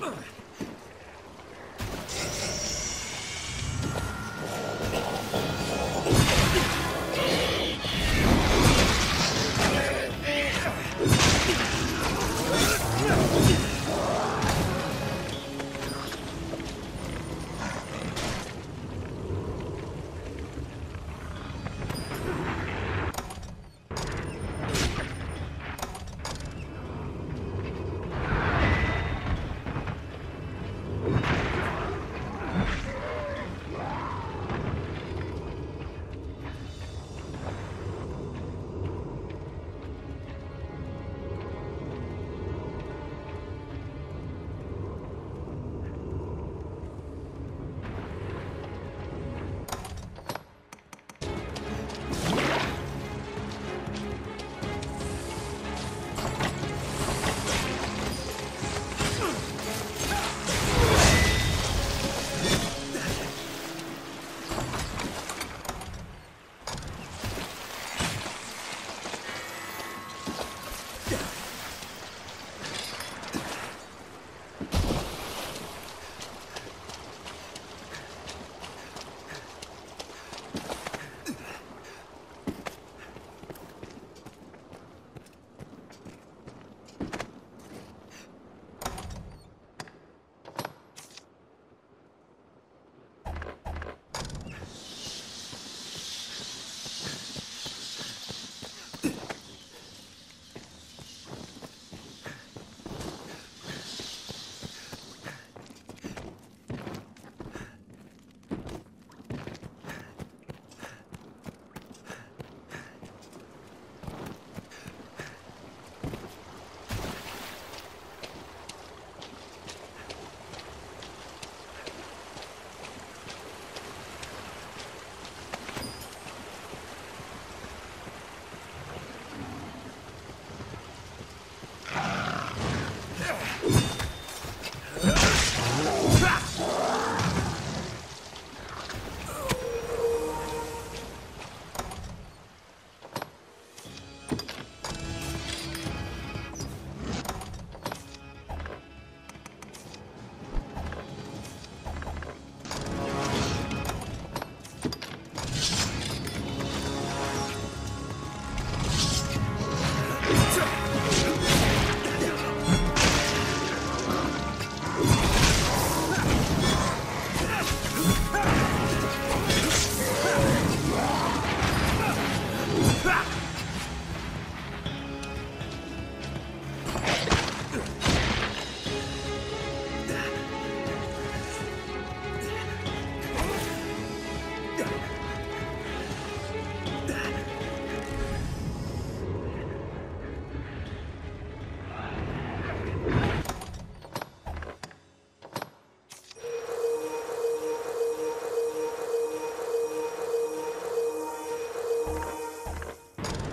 Ugh.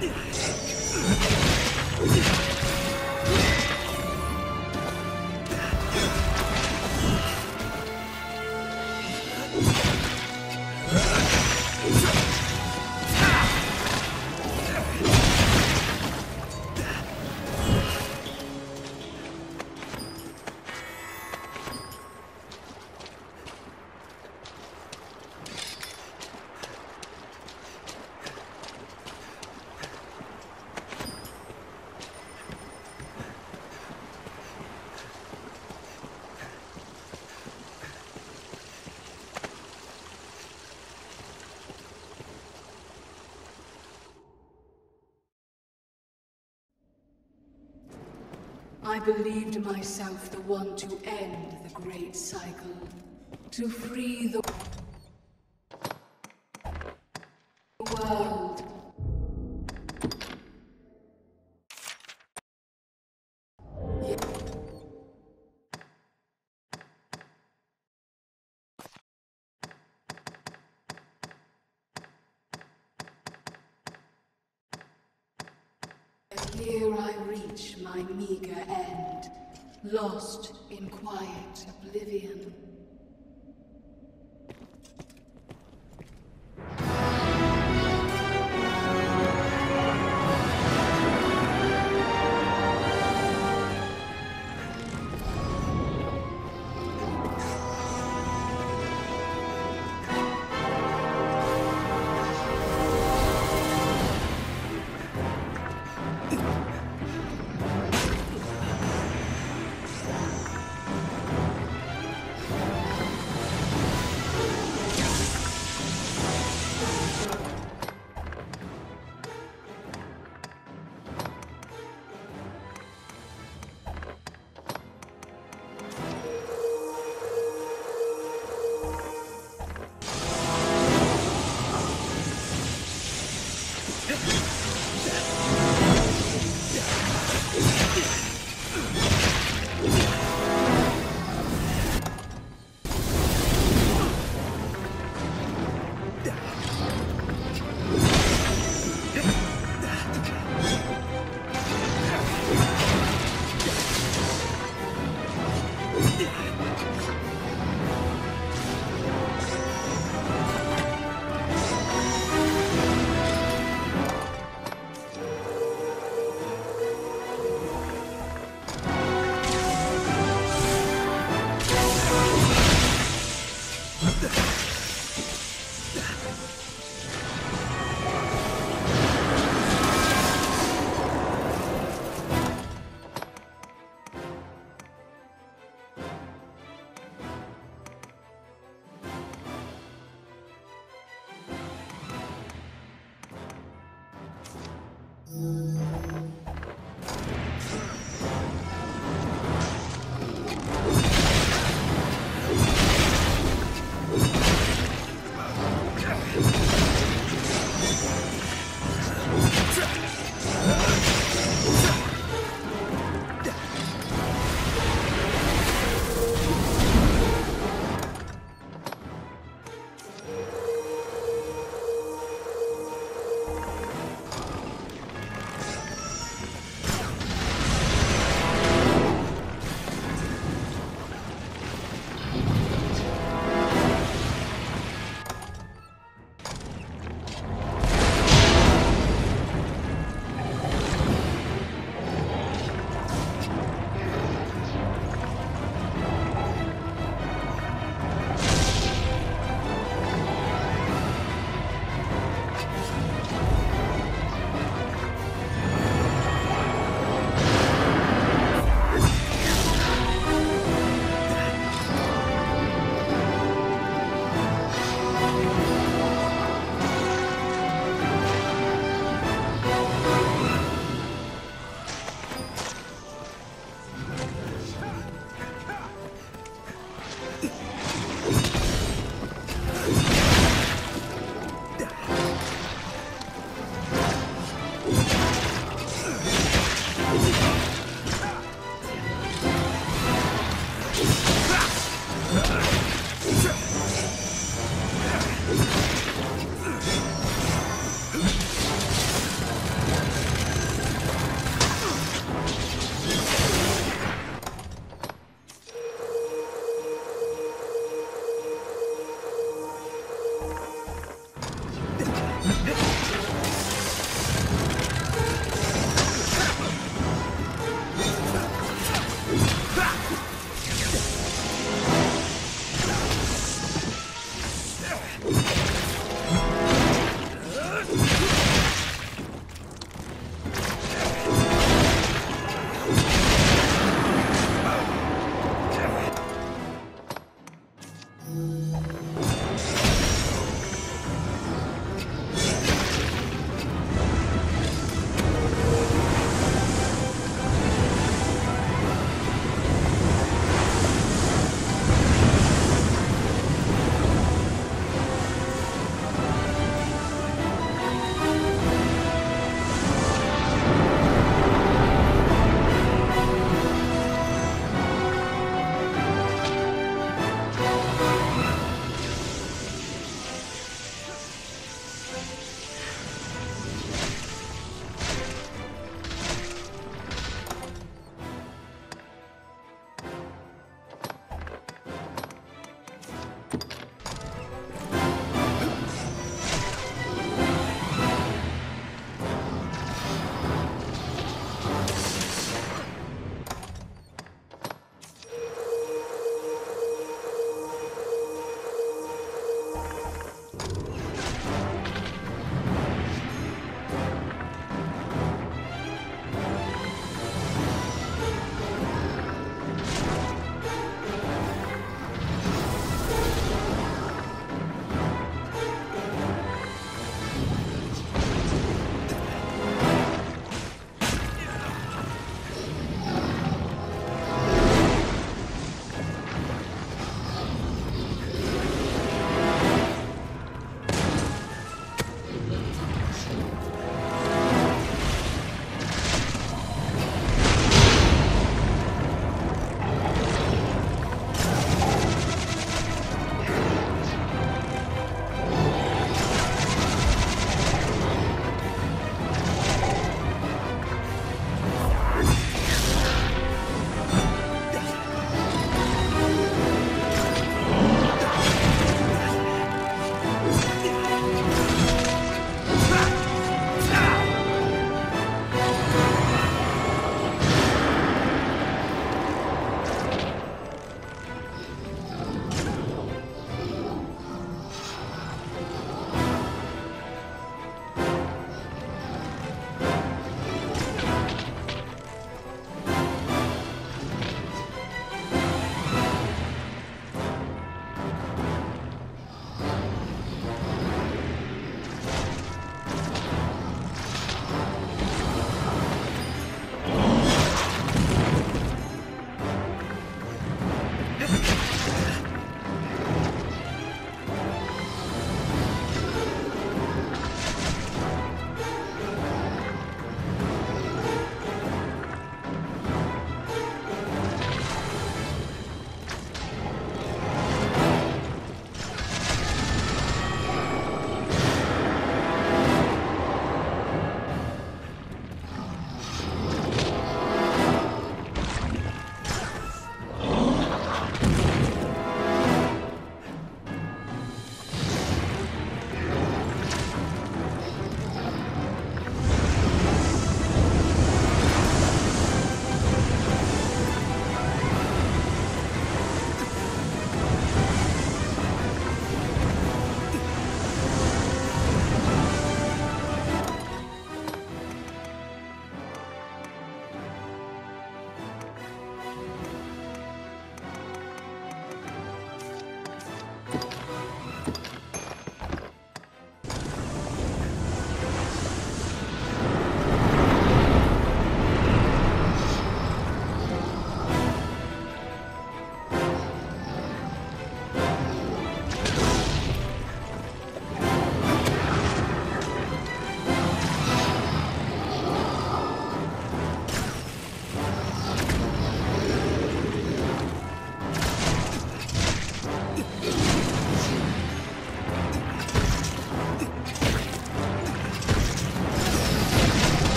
Yeah. I believed myself the one to end the great cycle, to free the world. 2. Mm-hmm.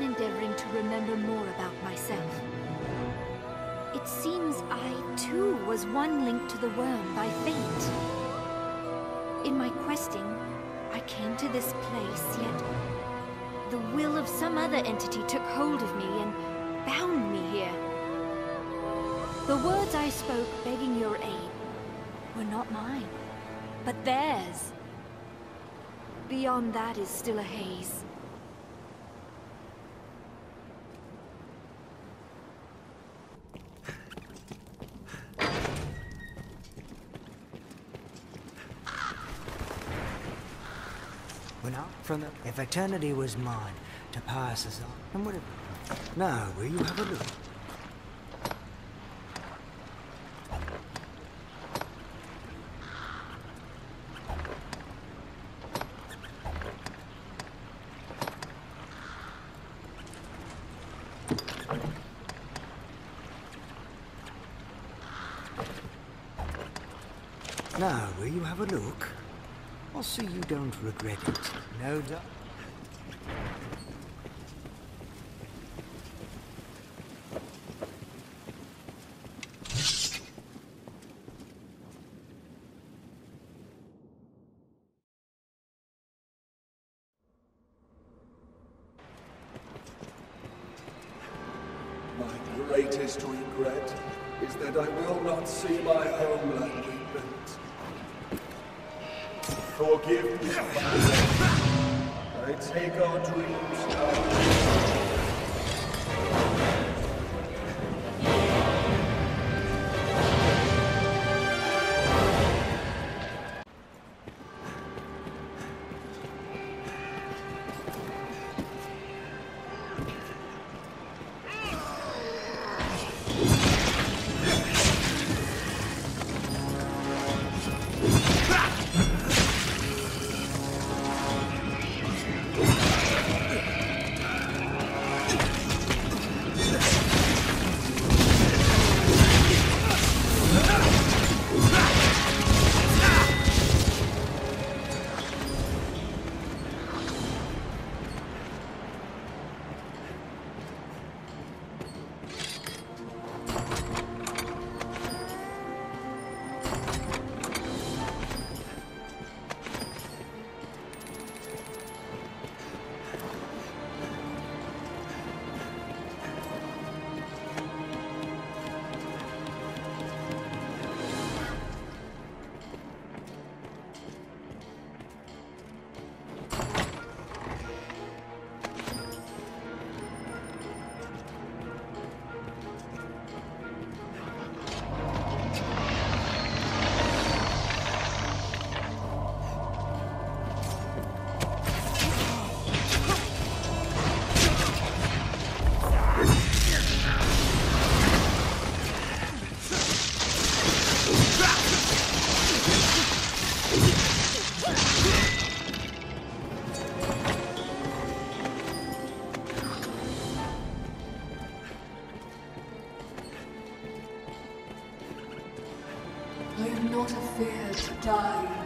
Been endeavoring to remember more about myself. It seems I, too, was one linked to the wyrm by fate. In my questing, I came to this place, yet the will of some other entity took hold of me and bound me here. The words I spoke begging your aid were not mine, but theirs. Beyond that is still a haze. When I, from the, if eternity was mine to pass us on, would it? Now, will you have a look? Now, will you have a look? I'll see you don't regret it. No doubt. not afraid to die.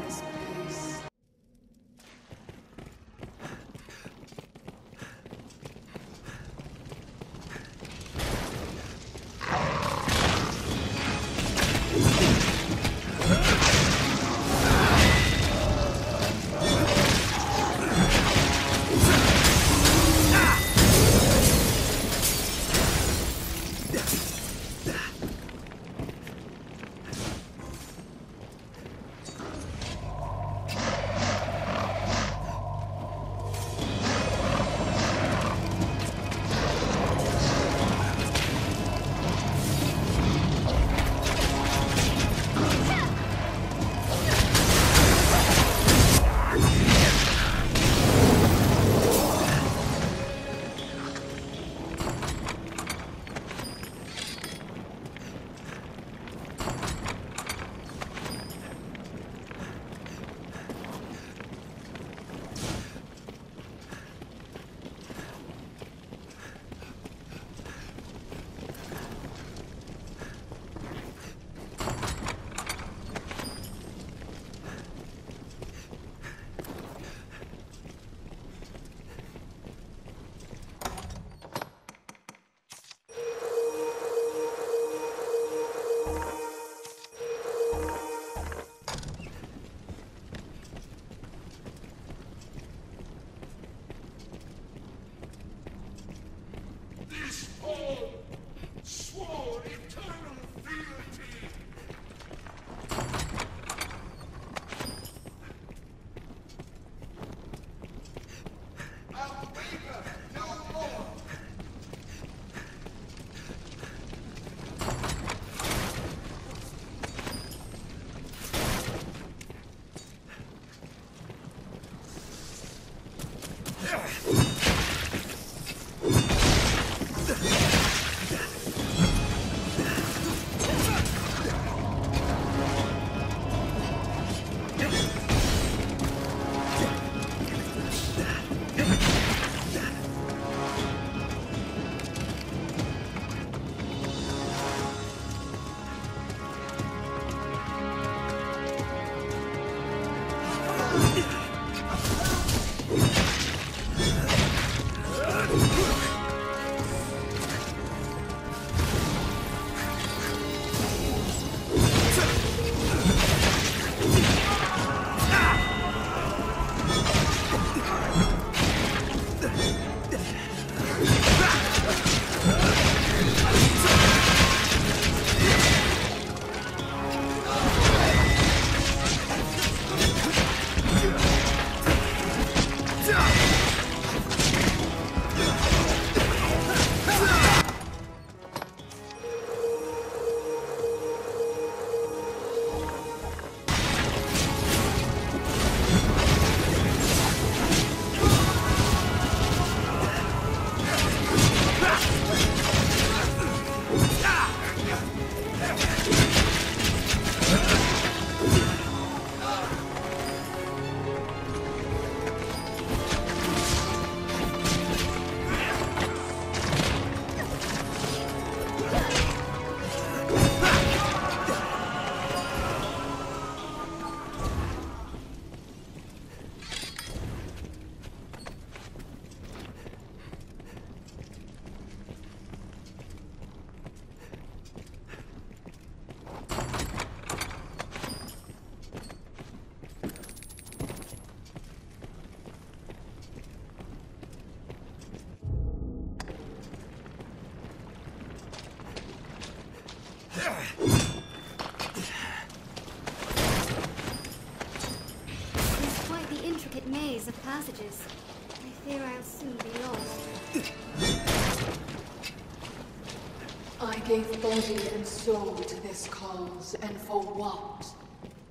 gave body and soul to this cause, and for what?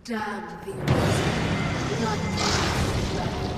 Damn the none